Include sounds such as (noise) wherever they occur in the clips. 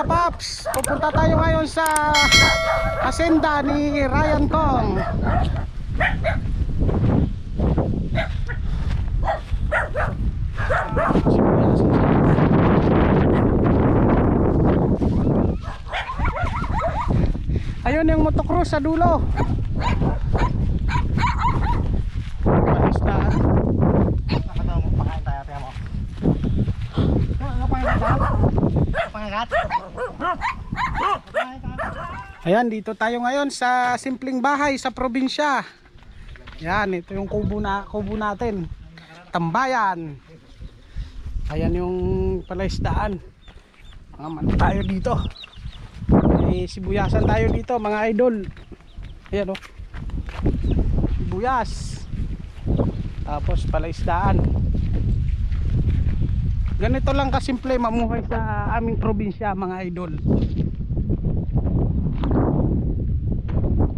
kapaps, pupunta tayo ngayon sa Hacienda ni Ryan Kong. Ayun yung motocross sa dulo. Palistaan. Nakatawa mo, pakain tayo, tingnan mo. Ano pa yung Pangagat? Ayan, dito tayo ngayon sa simpleng bahay sa probinsya. Yan, ito yung kubo, na, kubo natin. Tambayan. Ayan yung palaisdaan. Mga mano tayo dito. May sibuyasan tayo dito, mga idol. Ayan o. Sibuyas. Tapos palaisdaan. Ganito lang kasimple mamuhay sa aming probinsya, mga idol.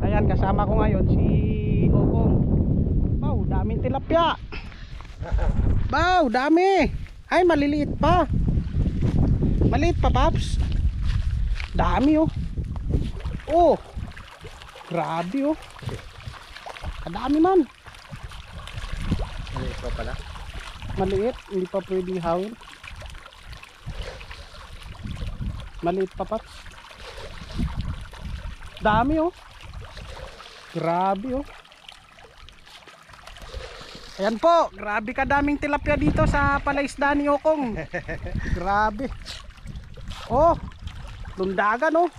Ayan, kasama ko ngayon si Okong. Wow, daming tilapia. Wow, dami. Ay, maliliit pa. Maliit pa, Paps. Dami, oh. Oh. Grabe, oh. Kadami man. Maliit pa pala. Maliit, hindi pa pwede hawin. Maliit pa, Paps. Dami, oh. Grabe, oh. Ayan po, grabe kadaming tilapia dito sa palaisda ni Okong. (laughs) grabe. Oh, lundagan, oh.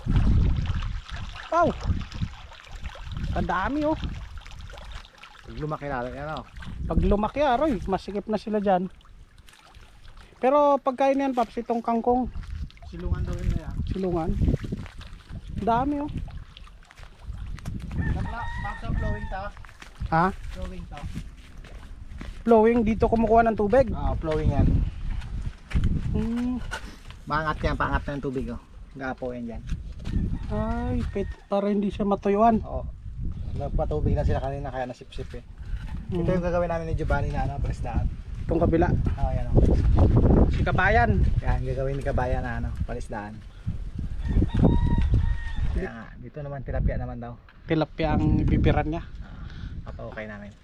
Wow. Kadami, oh. Pag lumaki na, yan o. Pag lumaki aroy, masikip na sila dyan. Pero pagkain yan, Paps, itong kangkong, Silungan daw yun. Silungan. Dami oh. Bakit ang flowing to? Ha? Flowing to. Flowing, dito kumukuha ng tubig. Oo, flowing yan. Hmm. Maangat yan, paangat na yung tubig o. Gapo yan dyan. Ay, pet, para hindi siya matuyuan. Oo. Nagpatubig na sila kanina kaya nasipsip eh. Ito yung gagawin namin ni Giovanni na ano, presdaan. Itong kabila. Oo, yan o. Si Kabayan. Yan, gagawin ni Kabayan na ano, palisdaan. Kaya dito naman tilapia naman daw. Tilapia ang ibibiran niya. Papaukay namin.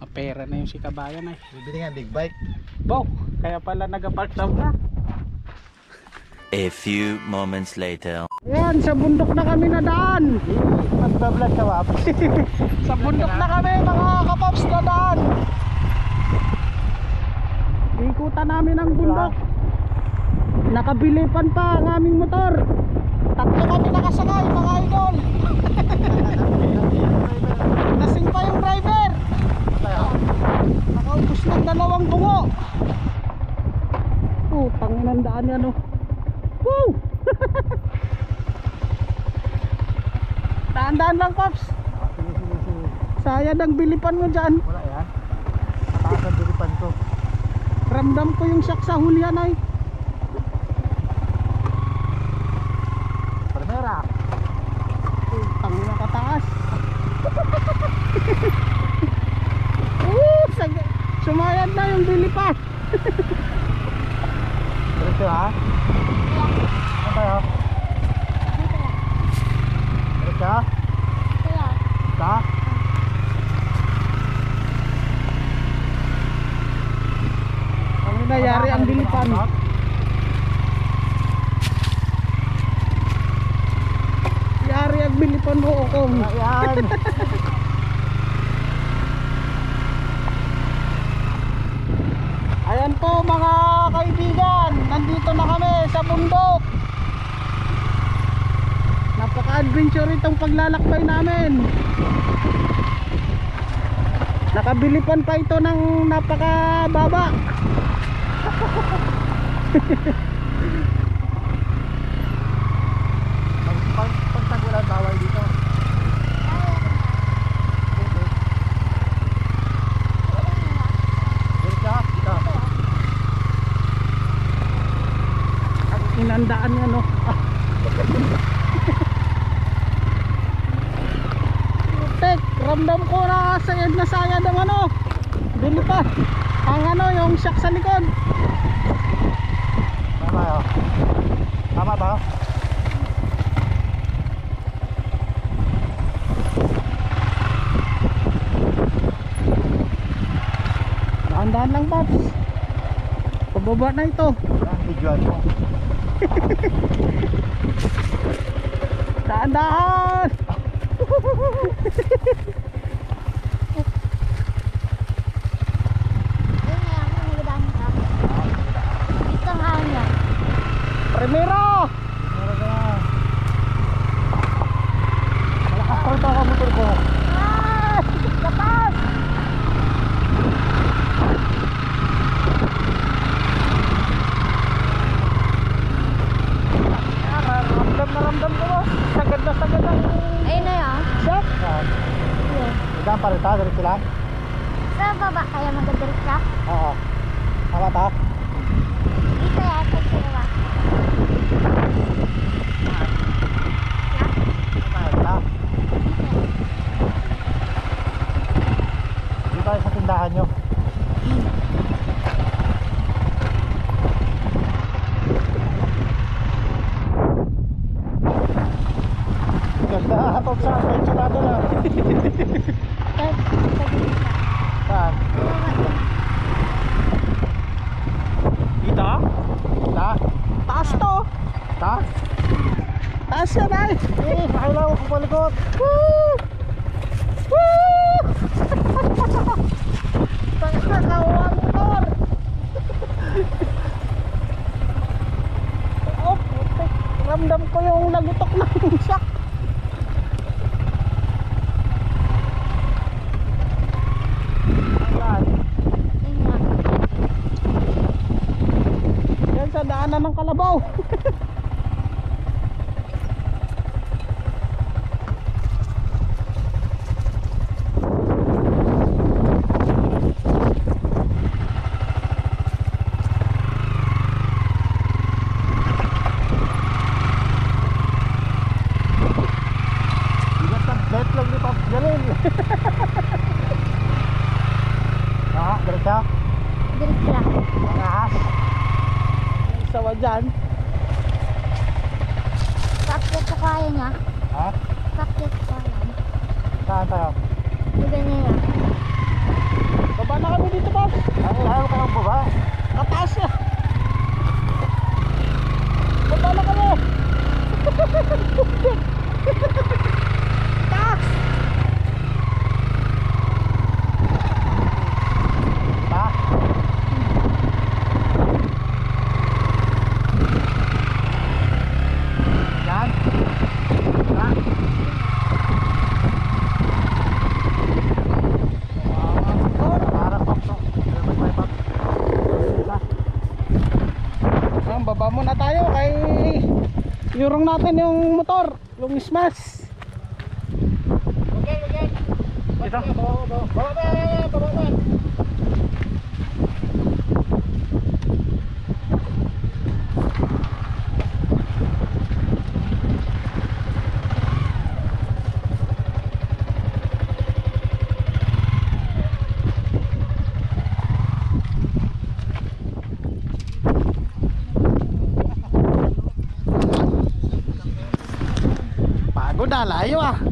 Mapera na yung si Kabayan ay. Bibili nga big bike. Wow, kaya pala nag-park daw na. A few moments later. Yan, sa bundok na kami na daan. Magbablog ka wap. (laughs) Sa bundok na kami mga kapaps na daan. Ikutan namin ang bundok. Nakabilipan pa ang aming motor. Tatlo kami nakasakay mga idol. (laughs) Lasing pa yung driver. Nakaubos ng dalawang bungo. Oh, tanginan daan yan oh. Woo! (laughs) Daan-daan lang, Pops. Sayad ang bilipan mo dyan. Wala yan. Mataas ang dilipan ko. Ramdam ko yung shock sa hulyan ay. Yung bilipan. Diretso ha? Saan tayo? Diretso? Sa? Ang nangyari ang bilipan. Yari ang bilipan mo okong. Ayan. (laughs) Ayan po mga kaibigan, nandito na kami sa bundok. Napaka-adventure itong paglalakbay namin. Nakabilipan pa ito ng napakababa. Pag, pag, pag tagulan, bawal dito. Diretso? Dito. Ang inandaan niya no. Tek, ramdam ko na sayad na sayad ang ano. Bili pa. Ang ano, yung shock sa likod. Tama yun. Tama ba? Dahan-dahan lang, Paps. Pababa na ito. Ang videoan mo. Dahan-dahan! Yun nga, ako nagdaan ka. Dito nga niya. Primero! Meron ka na. Malakas pa rin ako motor ko. Ay! Lapas! Ah, Ramdam na ramdam ko, boss. Sagad na sagad ang Ayun na yan. shot. Yan. Yun. Ikan pa rin ta, diretso lang. Sa baba kaya magadirik ka? Oo. Tama ta? Dito yan, sa sila. Tama ta. Dito tayo sa tindahan nyo. Ganda hatod sa atin, sarado lang. Sa sa gitna. Saan? Dito? Ta? Taas to. Ta? Taas yan ay. Eh, nakailaw ko palikot. Woo! (laughs) Woo! Pagkakawang motor. (laughs) oh. Ramdam ko yung nagutok ng shock. Ayan. Yun nga. Yan sa daanan ng kalabaw. Bigat ng bet lang ni Jalil. Ah, diretso. Dirik lang. Ahas. Sawa dyan. Pakyat ko kaya niya. Ha? Ko kaya. Saan tayo? Diyan niya. Baba na kami dito, boss. Ano ayaw ka ng baba? Kataas na. Baba na kami. Taas. Ha? Yan. Ha? Parang Pop to. May may Pop. Ayan, baba muna tayo kay yurong natin yung motor, yung smash. Ito. Baba, baba. Baba, baba. 来一碗。